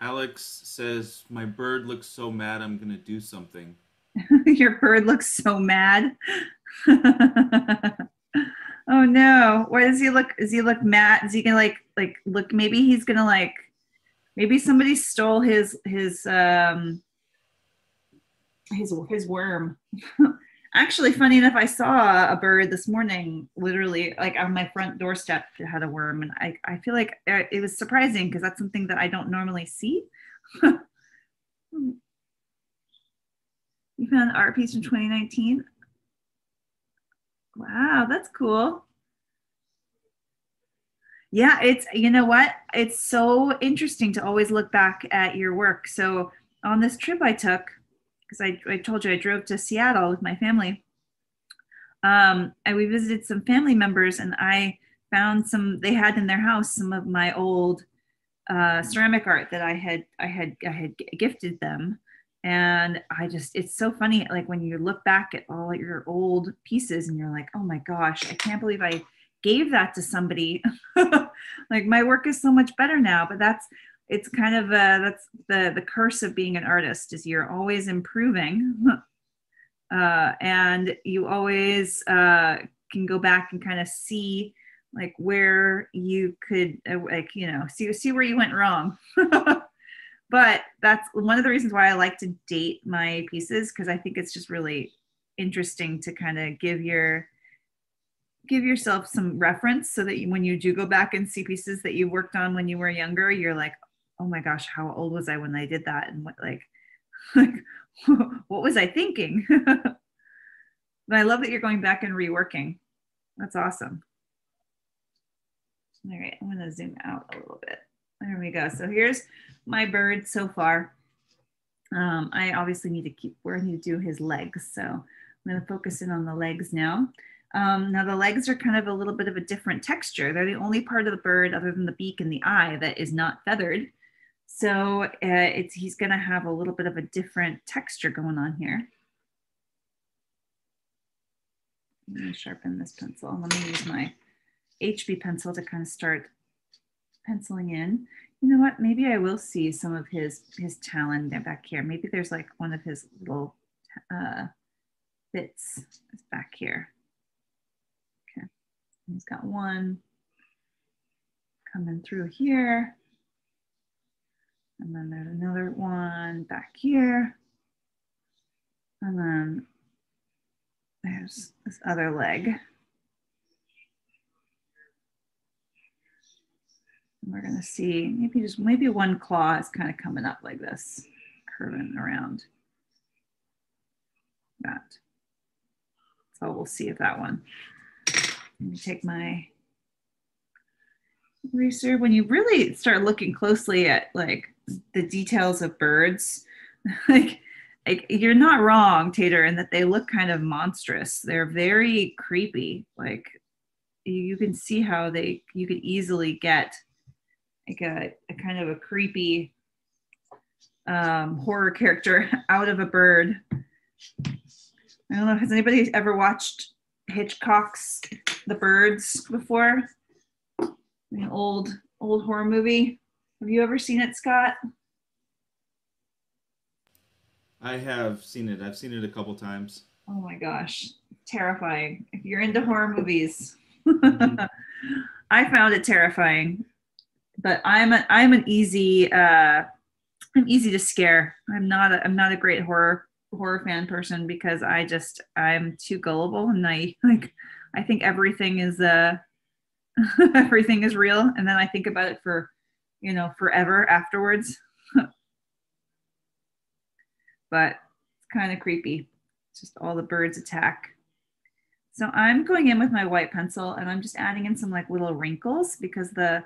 Alex says, My bird looks so mad, I'm going to do something. (laughs) Your bird looks so mad. (laughs) Oh no. Why does he look Does he look mad? Is he gonna like like look maybe he's gonna like maybe somebody stole his his um his his worm. (laughs) Actually, funny enough, I saw a bird this morning, literally like on my front doorstep that had a worm, and I, I feel like uh, it was surprising because that's something that I don't normally see. (laughs) you found an art piece from 2019. Wow, that's cool. Yeah, it's, you know what? It's so interesting to always look back at your work. So on this trip I took, because I, I told you I drove to Seattle with my family, um, and we visited some family members and I found some, they had in their house some of my old uh, ceramic art that I had, I had, I had gifted them and i just it's so funny like when you look back at all your old pieces and you're like oh my gosh i can't believe i gave that to somebody. (laughs) Like my work is so much better now but that's it's kind of uh that's the the curse of being an artist is you're always improving. (laughs) Uh and you always uh can go back and kind of see like where you could uh, like you know see see where you went wrong (laughs) but that's one of the reasons why i like to date my pieces because i think it's just really interesting to kind of give your give yourself some reference so that you, when you do go back and see pieces that you worked on when you were younger you're like oh my gosh how old was i when i did that? And what like (laughs) like (laughs) what was i thinking? (laughs) But i love that you're going back and reworking. That's awesome. All right, I'm gonna zoom out a little bit. There we go. So here's my bird so far. Um, I obviously need to keep where I need to do his legs. So I'm gonna focus in on the legs now. Um, now the legs are kind of a little bit of a different texture. They're the only part of the bird other than the beak and the eye that is not feathered. So uh, it's, he's gonna have a little bit of a different texture going on here. I'm gonna sharpen this pencil. Let me use my HB pencil to kind of start penciling in. You know what? Maybe I will see some of his his talon there back here. Maybe there's like one of his little uh, bits back here. Okay, he's got one coming through here. And then there's another one back here. And then there's this other leg. We're going to see maybe just maybe one claw is kind of coming up like this, curving around that. So we'll see if that one. Let me take my eraser. When you really start looking closely at like the details of birds, (laughs) like, like you're not wrong, Tater, in that they look kind of monstrous. They're very creepy. Like you can see how they you could easily get like a, a kind of a creepy um, horror character (laughs) out of a bird. I don't know. Has anybody ever watched Hitchcock's The Birds before? An old old horror movie. Have you ever seen it, Scott? I have seen it. I've seen it a couple times. Oh my gosh, terrifying! If you're into horror movies, mm-hmm. (laughs) I found it terrifying but I'm a, I'm an easy uh, I'm easy to scare. I'm not a, I'm not a great horror horror fan person because I just I'm too gullible and I (laughs) like I think everything is uh (laughs) everything is real and then I think about it for you know forever afterwards. (laughs) but it's kind of creepy. Just all the birds attack. So I'm going in with my white pencil and I'm just adding in some like little wrinkles because the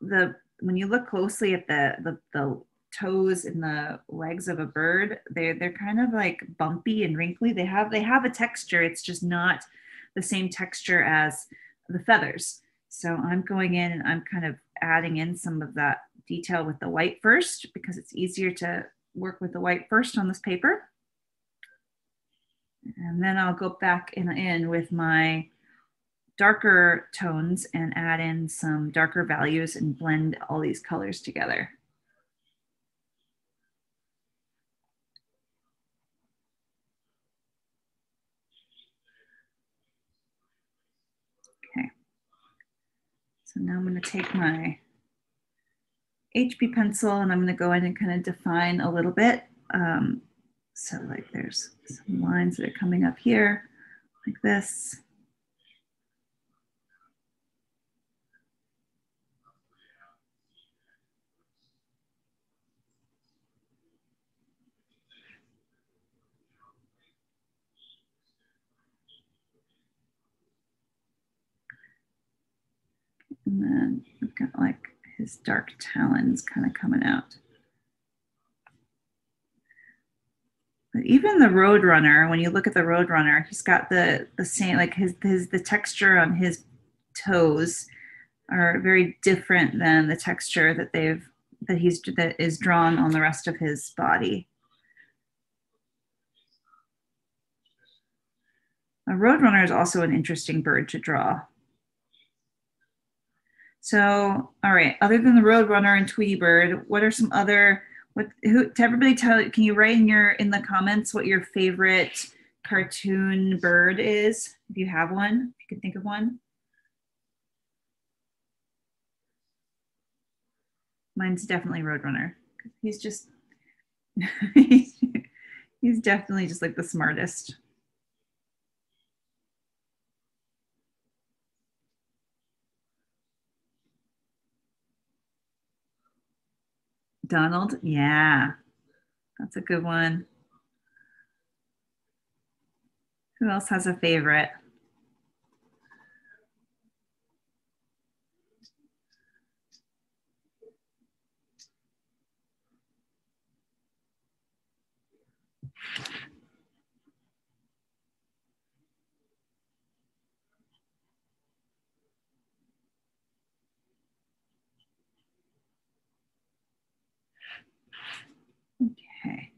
the when you look closely at the the, the toes and the legs of a bird they're they're kind of like bumpy and wrinkly. They have they have a texture. It's just not the same texture as the feathers. So i'm going in and i'm kind of adding in some of that detail with the white first because it's easier to work with the white first on this paper. And then i'll go back in, in with my darker tones and add in some darker values and blend all these colors together. Okay. So now I'm going to take my HB pencil and I'm going to go in and kind of define a little bit. Um, so like there's some lines that are coming up here like this. And then we've got like his dark talons kind of coming out. But even the Roadrunner, when you look at the Roadrunner, he's got the the same like his his the texture on his toes are very different than the texture that they've that he's that is drawn on the rest of his body. A Roadrunner is also an interesting bird to draw. So, all right. Other than the Roadrunner and Tweety Bird, what are some other what? Who to everybody? Tell can you write in your in the comments what your favorite cartoon bird is if you have one, if you can think of one. Mine's definitely Roadrunner. He's just (laughs) he's definitely just like the smartest. Donald, yeah, that's a good one. Who else has a favorite? Okay.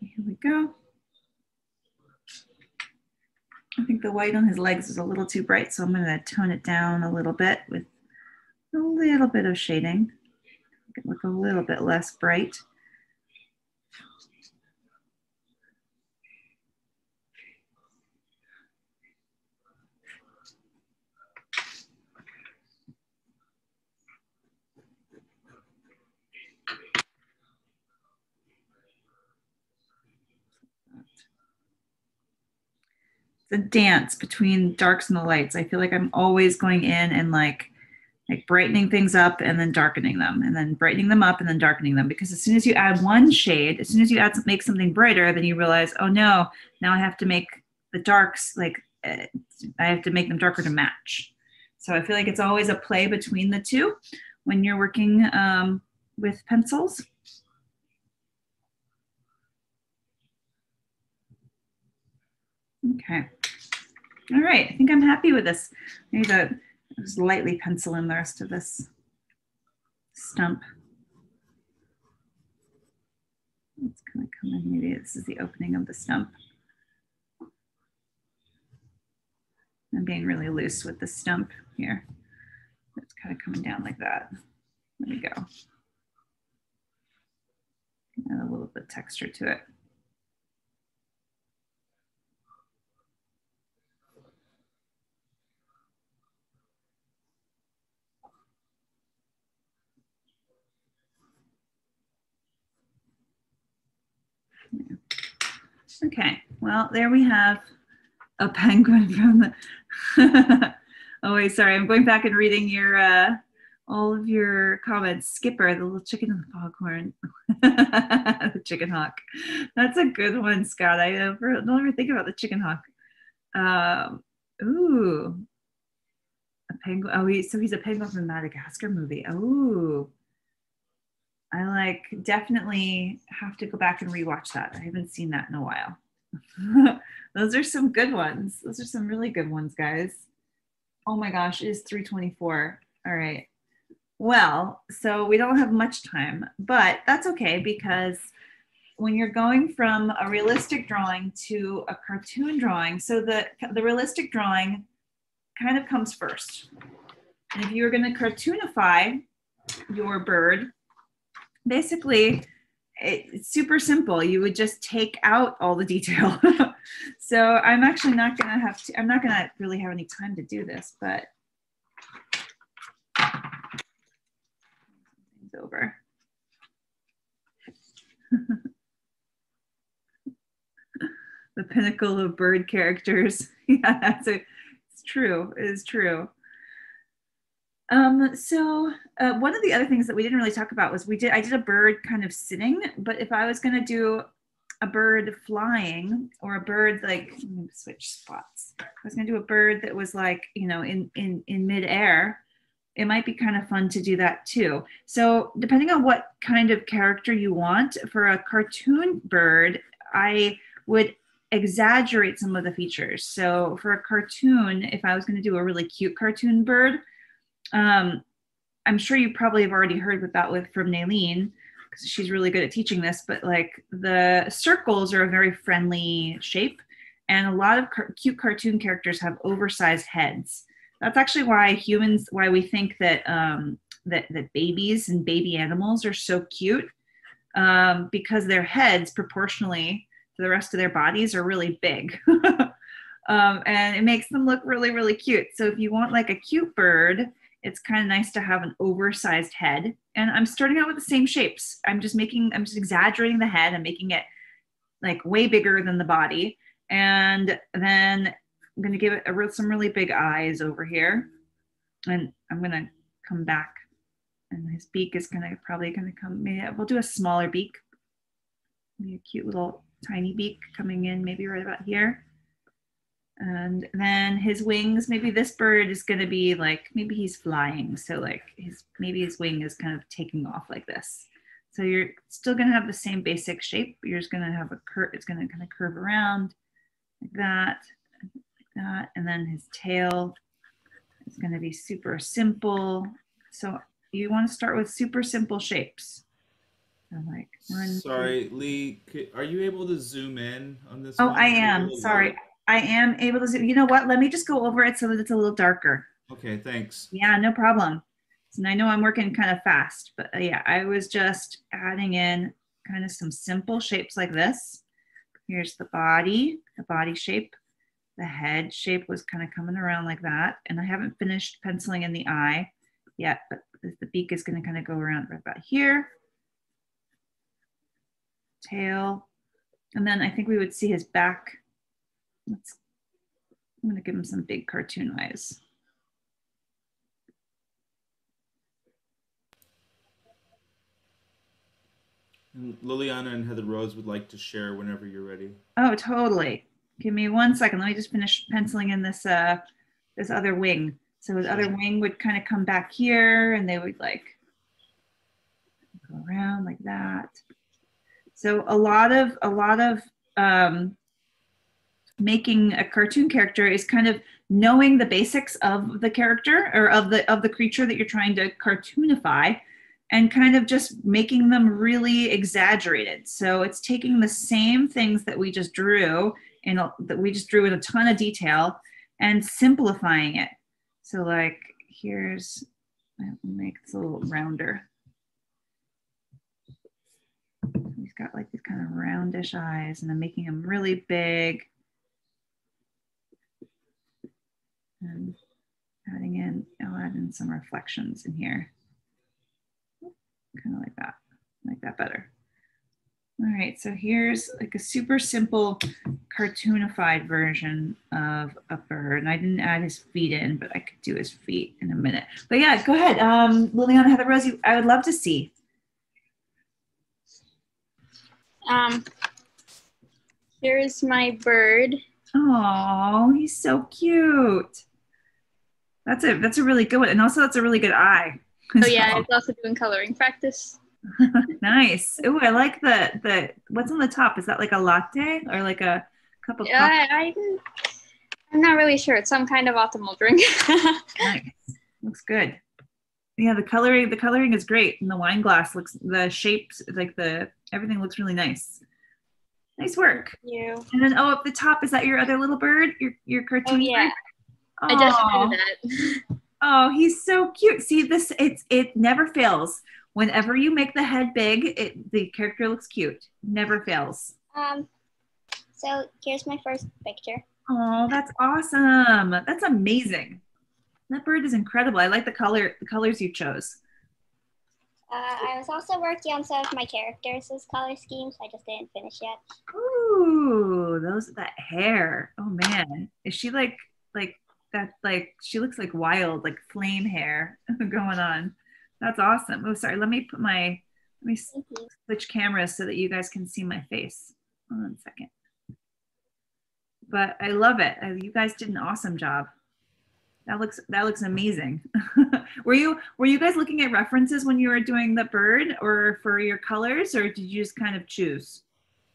Here we go. I think the white on his legs is a little too bright, so I'm going to tone it down a little bit with a little bit of shading. Make it look a little bit less bright. The dance between darks and the lights. I feel like I'm always going in and like like brightening things up and then darkening them and then brightening them up and then darkening them because as soon as you add one shade as soon as you add make something brighter then you realize oh no now i have to make the darks like uh, i have to make them darker to match. So i feel like it's always a play between the two when you're working um, with pencils. Okay all right, I think I'm happy with this. Maybe to just lightly pencil in the rest of this stump. It's gonna come in, maybe this is the opening of the stump. I'm being really loose with the stump here. It's kind of coming down like that. There we go. Add a little bit of texture to it. Okay, well, there we have a penguin (laughs) from the. (laughs) oh, wait, sorry. I'm going back and reading your uh, all of your comments. Skipper, the little chicken in the foghorn, (laughs) the chicken hawk. That's a good one, Scott. I never, don't ever think about the chicken hawk. Um, ooh, a penguin. Oh, he, so he's a penguin from the Madagascar movie. Oh, I like definitely have to go back and rewatch that. I haven't seen that in a while. (laughs) Those are some good ones. Those are some really good ones, guys. Oh my gosh, it is 324. All right. Well, so we don't have much time, but that's okay because when you're going from a realistic drawing to a cartoon drawing, so the, the realistic drawing kind of comes first. And if you were going to cartoonify your bird, basically it's super simple. You would just take out all the detail. (laughs) so I'm actually not gonna have to, I'm not gonna really have any time to do this, but it's over. (laughs) the pinnacle of bird characters. (laughs) yeah, that's a, it's true, it is true. Um, so uh, one of the other things that we didn't really talk about was we did I did a bird kind of sitting, but if I was going to do a bird flying or a bird like switch spots, I was going to do a bird that was like you know in in in midair. It might be kind of fun to do that too. So depending on what kind of character you want for a cartoon bird, I would exaggerate some of the features. So for a cartoon, if I was going to do a really cute cartoon bird, um, I'm sure you probably have already heard about with from Naileen because she's really good at teaching this. But like the circles are a very friendly shape, and a lot of car- cute cartoon characters have oversized heads. That's actually why humans, why we think that um, that that babies and baby animals are so cute um, because their heads proportionally to the rest of their bodies are really big. (laughs) um, and it makes them look really really cute so if you want like a cute bird it's kind of nice to have an oversized head. And I'm starting out with the same shapes. I'm just making, I'm just exaggerating the head. I'm making it like way bigger than the body. And then I'm going to give it a some really big eyes over here. And I'm going to come back and his beak is going to probably going to come, maybe we'll do a smaller beak. Maybe a cute little tiny beak coming in maybe right about here. And then his wings, maybe this bird is going to be like, maybe he's flying. So like his, maybe his wing is kind of taking off like this. So you're still going to have the same basic shape. You're just going to have a curve. It's going to kind of curve around like that, like that. And then his tail is going to be super simple. So you want to start with super simple shapes. So like one, two- Sorry, Lee. Are you able to zoom in on this? Oh, one? I am. Sorry. I am able to zoom. You know what? Let me just go over it so that it's a little darker. Okay, thanks. Yeah, no problem. And I know I'm working kind of fast, but uh, yeah, I was just adding in kind of some simple shapes like this. Here's the body, the body shape. The head shape was kind of coming around like that. And I haven't finished penciling in the eye yet, but the the beak is going to kind of go around right about here. Tail. And then I think we would see his back. Let's, I'm going to give him some big cartoon eyes. And Liliana and Heather Rose would like to share whenever you're ready. Oh, totally. Give me one second. Let me just finish penciling in this uh this other wing. So his other wing would kind of come back here and they would like go around like that. So a lot of a lot of um making a cartoon character is kind of knowing the basics of the character or of the of the creature that you're trying to cartoonify and kind of just making them really exaggerated. So it's taking the same things that we just drew in a, that we just drew in a ton of detail and simplifying it. So like here's make this a little rounder. He's got like these kind of roundish eyes and I'm making them really big. And adding in, I'll add in some reflections in here kind of like that, like that better. All right, so here's like a super simple cartoonified version of a bird. And I didn't add his feet in, but I could do his feet in a minute. But yeah, go ahead. Um, Liliana Heather Rosie, I would love to see. Um, here's my bird. Oh, he's so cute. That's a that's a really good one. And also that's a really good eye. (laughs) Oh yeah, I was also doing coloring practice. (laughs) nice. Oh, I like the the what's on the top. Is that like a latte or like a cup of coffee? Yeah, I, I, I'm not really sure. It's some kind of optimal drink. (laughs) Nice. Looks good. Yeah, the coloring the coloring is great, and the wine glass looks the shapes like the everything looks really nice. Nice work. you. And then oh, up the top is that your other little bird? Your your cartoon? Oh cartoon yeah, bird? I just Aw. did that. (laughs) Oh, he's so cute. See this it's it never fails. Whenever you make the head big, it the character looks cute. Never fails. Um, so here's my first picture. Oh, that's awesome. That's amazing. That bird is incredible. I like the color the colors you chose. Uh, I was also working on some of my characters' color schemes. I just didn't finish yet. Ooh, those that hair. Oh man, is she like like that? Like she looks like wild, like flame hair (laughs) going on. That's awesome. Oh, sorry. Let me put my let me switch cameras so that you guys can see my face. Hold on a second. But I love it. Uh, You guys did an awesome job. That looks that looks amazing. (laughs) were you were you guys looking at references when you were doing the bird or for your colors or did you just kind of choose?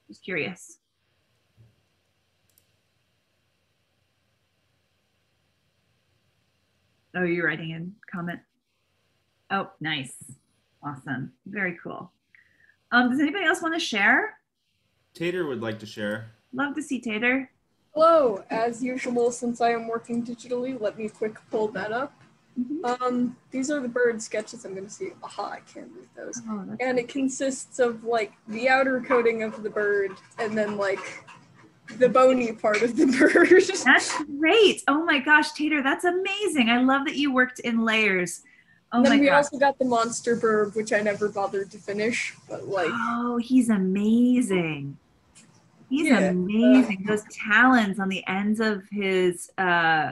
Just curious. Oh, you're writing in comment. Oh, nice. Awesome. Very cool. Um, does anybody else want to share? Tater would like to share. Love to see Tater. Hello, as usual, since I am working digitally, let me quick pull that up. Mhm. Um, these are the bird sketches I'm gonna see. Aha, I can't read those. Oh, And it consists of like the outer coating of the bird and then like the bony part of the (laughs) bird. That's great. Oh my gosh, Tater, that's amazing. I love that you worked in layers. Oh and then we gosh. also got the monster bird, which I never bothered to finish, but like Oh, he's amazing. He's Yeah. amazing. Those talons on the ends of his uh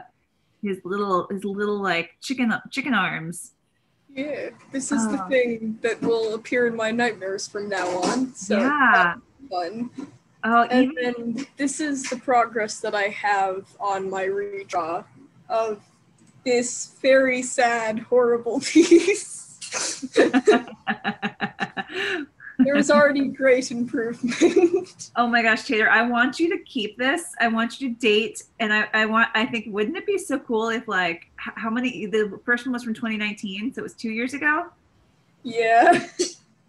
his little his little like chicken chicken arms. yeah, this is the Oh. thing that will appear in my nightmares from now on. So yeah. fun. Oh, And even then this is the progress that I have on my redraw of this very sad, horrible (laughs) piece. there was (laughs) already great improvement. (laughs) oh my gosh, Tater, I want you to keep this. I want you to date and I, I want I think wouldn't it be so cool if like how many the first one was from 2019, so it was two years ago. yeah.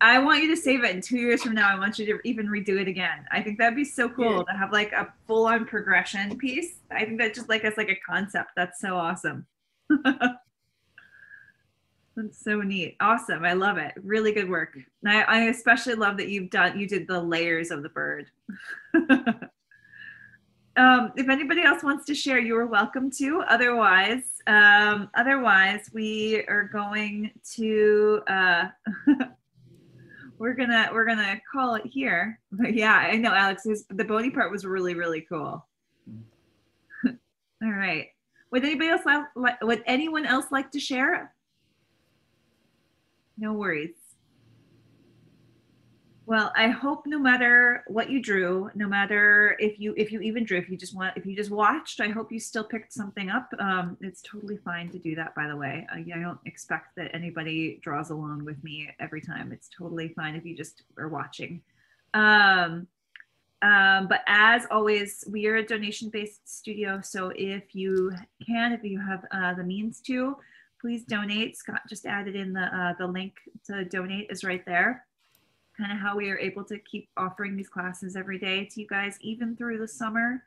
I want you to save it in two years from now. I want you to even redo it again. I think that'd be so cool to have like a full on progression piece. I think that just like as like a concept. That's so awesome. (laughs) That's so neat. Awesome. I love it. Really good work. And I, I especially love that you've done you did the layers of the bird. (laughs) um, if anybody else wants to share, you are welcome to. Otherwise, um, otherwise we are going to uh, (laughs) we're gonna we're gonna call it here. But yeah, I know Alex. This, the bony part was really really cool. (laughs) All right. Would anybody else like would anyone else like to share? No worries. Well, I hope no matter what you drew, no matter if you if you even drew, if you just want if you just watched, I hope you still picked something up. Um, it's totally fine to do that, by the way. I, I don't expect that anybody draws along with me every time. It's totally fine if you just are watching. Um, um, but as always, we are a donation-based studio, so if you can, if you have uh, the means to, please donate. Scott just added in the uh, the link to donate is right there. Kind of how we are able to keep offering these classes every day to you guys, even through the summer.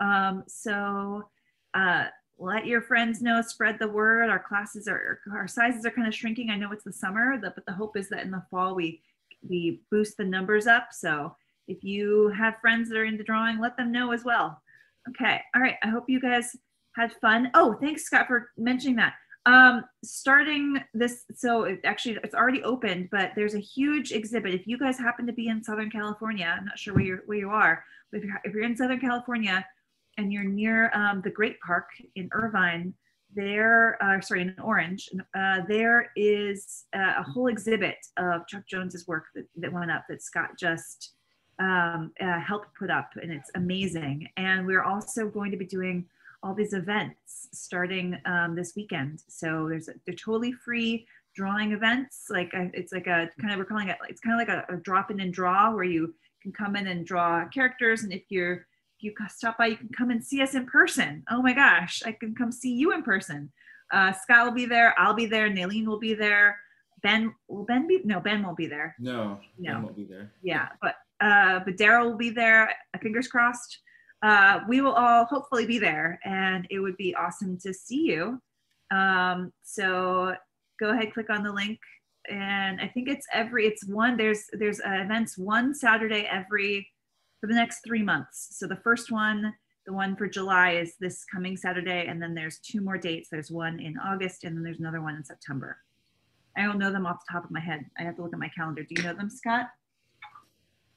Um, so uh, let your friends know, spread the word. Our classes are our sizes are kind of shrinking. I know it's the summer, but the hope is that in the fall we we boost the numbers up. So if you have friends that are into drawing, let them know as well. Okay. All right. I hope you guys had fun. Oh, thanks, Scott, for mentioning that. Um, starting this, so it actually it's already opened, but there's a huge exhibit. If you guys happen to be in Southern California, I'm not sure where you're where you are, but if you're, if you're in Southern California and you're near um, the Great Park in Irvine, there, uh, sorry, in Orange, uh, there is uh, a whole exhibit of Chuck Jones's work that, that went up that Scott just um, uh, helped put up, and it's amazing. And we're also going to be doing all these events starting um, this weekend. So there's a, they're totally free drawing events. Like uh, it's like a kind of we're calling it it's kind of like a, a drop in and draw where you can come in and draw characters, and if you're if you stop by, you can come and see us in person. Oh my gosh, I can come see you in person. Uh, Scott will be there. I'll be there. Naleen will be there. Ben will Ben be no Ben won't be there. No, No. Ben won't be there. Yeah, but uh, but Daryl will be there. Fingers crossed. Uh, we will all hopefully be there, and it would be awesome to see you. Um, so go ahead, click on the link, and I think it's every it's one. There's there's uh, events one Saturday every for the next three months. So the first one, the one for July, is this coming Saturday, and then there's two more dates. There's one in August, and then there's another one in September. I don't know them off the top of my head. I have to look at my calendar. Do you know them, Scott?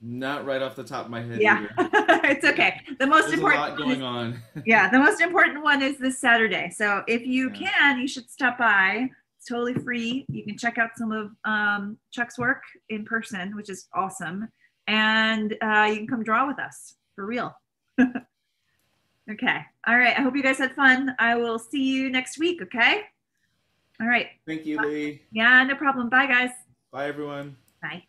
Not right off the top of my head. Yeah, (laughs) it's okay. The most There's a lot important going is, on. (laughs) yeah, the most important one is this Saturday. So if you Yeah. can, you should stop by. It's totally free. You can check out some of um, Chuck's work in person, which is awesome, and uh, you can come draw with us for real. (laughs) okay. All right. I hope you guys had fun. I will see you next week. Okay. All right. Thank you, Lee. Yeah, no problem. Bye, guys. Bye, everyone. Bye.